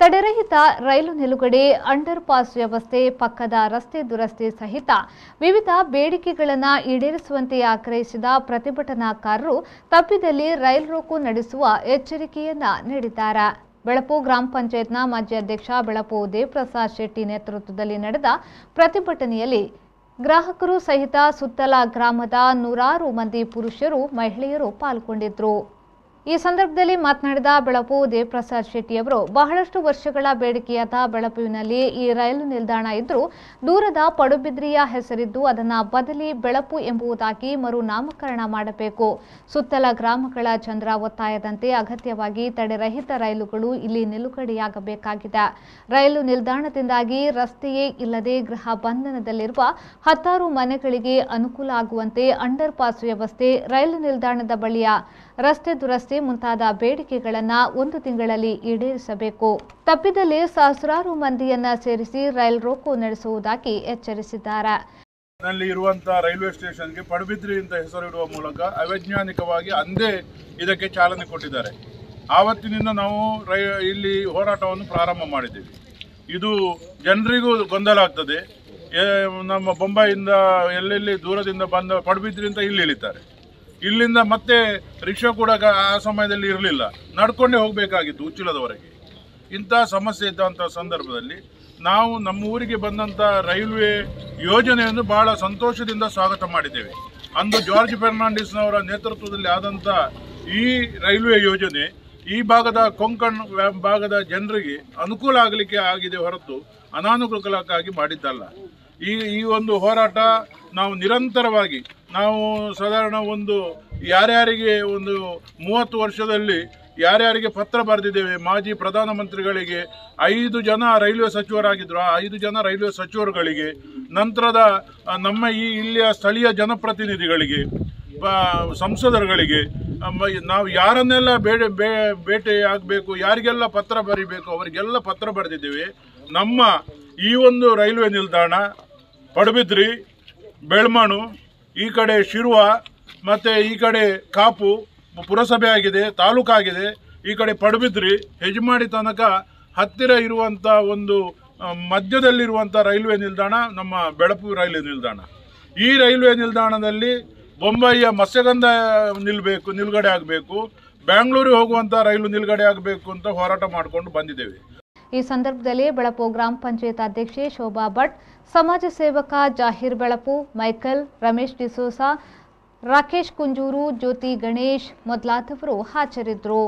ತಡೆರಹಿತ ರೈಲು ನಿಲುಗಡೆ under pass ವ್ಯವಸ್ಥೆ, ಪಕ್ಕದ ರಸ್ತೆ ದುರಸ್ತಿ ಸಹಿತ ವಿವಿಧ ಬೇಡಿಕೆಗಳನ್ನು ಈಡೇರಿಸುವಂತೆ ಆಗ್ರಹಿಸಿದ ಪ್ರತಿಭಟನಾಕಾರರು ತಪ್ಪಿದಲ್ಲಿ ರೈಲು ರೋಕು ನಡೆಸುವ ಎಚ್ಚರಿಕೆಯನ್ನ ನೀಡಿದ್ದಾರೆ. ಬೆಳಪು ಗ್ರಾಮ ಪಂಚಾಯತ್ನ ಮಾಜಿ ಅಧ್ಯಕ್ಷ ಬೆಳಪು ದೇವಪ್ರಸಾದ್ ಶೆಟ್ಟಿ ನೇತೃತ್ವದಲ್ಲಿ ನಡೆದ ಪ್ರತಿಭಟನೆಯಲ್ಲಿ ಗ್ರಾಹಕರು ಸಹಿತ ಸುತ್ತಲ ಗ್ರಾಮದ ನೂರಾರು ಮಂದಿ ಪುರುಷರು, ಮಹಿಳೆಯರು ಪಾಲ್ಗೊಂಡಿದ್ರು. ಈ ಸಂದರ್ಭದಲ್ಲಿ ಮಾತನಾಡಿದ ಬೆಳಪು ದೇವಪ್ರಸಾದ್ ಶೆಟ್ಟಿಯವರು ಬಹಳಷ್ಟು ವರ್ಷಗಳ ಬೇಡಿಕೆಯಾದ ಬೆಳಪುವಿನಲ್ಲಿ ಈ ರೈಲು ನಿಲ್ದಾಣ ಇದ್ದರೂ ದೂರದ ಪಡುಬಿದ್ರಿಯ ಹೆಸರಿದ್ದು ಅದನ್ನು ಬದಲಿ ಬೆಳಪು ಎಂಬುದಾಗಿ ಮರು ನಾಮಕರಣ ಮಾಡಬೇಕು. ಸುತ್ತಲ ಗ್ರಾಮಗಳ ಚಂದ್ರ ಒತ್ತಾಯದಂತೆ ಅಗತ್ಯವಾಗಿ ತಡೆರಹಿತ ರೈಲುಗಳು ಇಲ್ಲಿ ನಿಲುಗಡೆಯಾಗಬೇಕಾಗಿದೆ. ರೈಲು ನಿಲ್ದಾಣದಿಂದಾಗಿ ರಸ್ತೆಯೇ ಇಲ್ಲದೆ ಗೃಹ ಬಂಧನದಲ್ಲಿರುವ ಹತ್ತಾರು ಮನೆಗಳಿಗೆ ಅನುಕೂಲ ಆಗುವಂತೆ ಅಂಡರ್ ಪಾಸ್ ವ್ಯವಸ್ಥೆ ರೈಲು ನಿಲ್ದಾಣದ ಬಳಿಯ ರಸ್ತೆ ದುರಸ್ತಿ ಮುಂತಾದ ಬೇಡಿಕೆಗಳನ್ನು ಒಂದು ತಿಂಗಳಲ್ಲಿ ಈಡೇರಿಸಬೇಕು. ತಪ್ಪಿದಲ್ಲಿ ಸಹಸ್ರಾರು ಮಂದಿಯನ್ನ ಸೇರಿಸಿ ರೈಲ್ ರೋಕೋ ನಡೆಸುವುದಾಗಿ ಎಚ್ಚರಿಸಿದ್ದಾರೆ. ನಲ್ಲಿ ಇರುವಂತಹ ರೈಲ್ವೆ ಸ್ಟೇಷನ್ಗೆ ಪಡುಬಿದ್ರಿ ಅಂತ ಹೆಸರಿಡುವ ಮೂಲಕ ಅವೈಜ್ಞಾನಿಕವಾಗಿ ಅಂದೇ ಇದಕ್ಕೆ ಚಾಲನೆ ಕೊಟ್ಟಿದ್ದಾರೆ. ಆವತ್ತಿನಿಂದ ನಾವು ರೈ, ಇಲ್ಲಿ ಹೋರಾಟವನ್ನು ಪ್ರಾರಂಭ ಮಾಡಿದ್ದೀವಿ. ಇದು ಜನರಿಗೂ ಗೊಂದಲ ಆಗ್ತದೆ. ನಮ್ಮ ಬೊಂಬಾಯಿಂದ ಎಲ್ಲೆಲ್ಲಿ ದೂರದಿಂದ ಬಂದ ಪಡುಬಿದ್ರಿ ಅಂತ ಇಲ್ಲಿ ಇಳಿತಾರೆ. ಇಲ್ಲಿಂದ ಮತ್ತೆ ರಿಕ್ಷಾ ಕೂಡ ಆ ಸಮಯದಲ್ಲಿ ಇರಲಿಲ್ಲ. ನಡ್ಕೊಂಡೇ ಹೋಗಬೇಕಾಗಿತ್ತು ಉಚ್ಚಿಲದವರೆಗೆ. ಇಂಥ ಸಮಸ್ಯೆ ಇದ್ದಂಥ ಸಂದರ್ಭದಲ್ಲಿ ನಾವು ನಮ್ಮ ಊರಿಗೆ ಬಂದಂಥ ರೈಲ್ವೆ ಯೋಜನೆಯನ್ನು ಬಹಳ ಸಂತೋಷದಿಂದ ಸ್ವಾಗತ ಮಾಡಿದ್ದೇವೆ. ಅಂದು ಜಾರ್ಜ್ ಫೆರ್ನಾಂಡಿಸ್ನವರ ನೇತೃತ್ವದಲ್ಲಿ ಆದಂಥ ಈ ರೈಲ್ವೆ ಯೋಜನೆ ಈ ಭಾಗದ ಕೊಂಕಣ್ ಭಾಗದ ಜನರಿಗೆ ಅನುಕೂಲ ಆಗಲಿಕ್ಕೆ ಆಗಿದೆ ಹೊರತು ಅನಾನುಕೂಲಕ್ಕಾಗಿ ಮಾಡಿದ್ದಲ್ಲ. ಈ ಈ ಒಂದು ಹೋರಾಟ ನಾವು ನಿರಂತರವಾಗಿ ನಾವು ಸಾಧಾರಣ ಒಂದು ಯಾರ್ಯಾರಿಗೆ ಒಂದು ಮೂವತ್ತು ವರ್ಷದಲ್ಲಿ ಯಾರ್ಯಾರಿಗೆ ಪತ್ರ ಬರೆದಿದ್ದೇವೆ, ಮಾಜಿ ಪ್ರಧಾನಮಂತ್ರಿಗಳಿಗೆ ಐದು ಜನ ರೈಲ್ವೆ ಸಚಿವರಾಗಿದ್ದರು ಆ ಐದು ಜನ ರೈಲ್ವೆ ಸಚಿವರುಗಳಿಗೆ, ನಂತರದ ನಮ್ಮ ಈ ಇಲ್ಲಿಯ ಸ್ಥಳೀಯ ಜನಪ್ರತಿನಿಧಿಗಳಿಗೆ ಸಂಸದರುಗಳಿಗೆ ನಾವು ಯಾರನ್ನೆಲ್ಲ ಬೇಡ, ಬೇ- ಭೇಟಿ ಆಗಬೇಕು, ಯಾರಿಗೆಲ್ಲ ಪತ್ರ ಬರೀಬೇಕು, ಅವರಿಗೆಲ್ಲ ಪತ್ರ ಬರೆದಿದ್ದೇವೆ. ನಮ್ಮ ಈ ಒಂದು ರೈಲ್ವೆ ನಿಲ್ದಾಣ, ಪಡುಬಿದ್ರಿ ಬೆಳ್ಮಣು ಈ ಕಡೆ ಶಿರುವ, ಮತ್ತು ಈ ಕಡೆ ಕಾಪು ಪುರಸಭೆ ಆಗಿದೆ ತಾಲೂಕಾಗಿದೆ ಈ ಕಡೆ ಪಡುಬಿದ್ರಿ ಹೆಜ್ಮಾಡಿ ತನಕ ಹತ್ತಿರ ಇರುವಂಥ ಒಂದು ಮಧ್ಯದಲ್ಲಿರುವಂಥ ರೈಲ್ವೆ ನಿಲ್ದಾಣ, ನಮ್ಮ ಬೆಳಪು ರೈಲ್ವೆ ನಿಲ್ದಾಣ. ಈ ರೈಲ್ವೆ ನಿಲ್ದಾಣದಲ್ಲಿ ಬೊಂಬಾಯಿಯ ಮತ್ಸ್ಯಗಂಧ ನಿಲ್ಬೇಕು, ನಿಲ್ಗಡೆ ಆಗಬೇಕು, ಬ್ಯಾಂಗ್ಳೂರಿಗೆ ಹೋಗುವಂಥ ರೈಲು ನಿಲ್ಗಡೆ ಆಗಬೇಕು ಅಂತ ಹೋರಾಟ ಮಾಡಿಕೊಂಡು ಬಂದಿದ್ದೇವೆ. ಈ ಸಂದರ್ಭದಲ್ಲಿ ಬೆಳಪು ಗ್ರಾಮ ಪಂಚಾಯತ್ ಅಧ್ಯಕ್ಷೆ ಶೋಭಾ ಭಟ್ ಸಮಾಜ ಸೇವಕ ಜಾಹೀರ್ ಬೆಳಪು ಮೈಕಲ್ ರಮೇಶ್ ಡಿಸೋಸಾ ರಾಕೇಶ್ ಕುಂಜೂರು ಜ್ಯೋತಿ ಗಣೇಶ್ ಮೊದಲಾದವರು ಹಾಜರಿದ್ದರು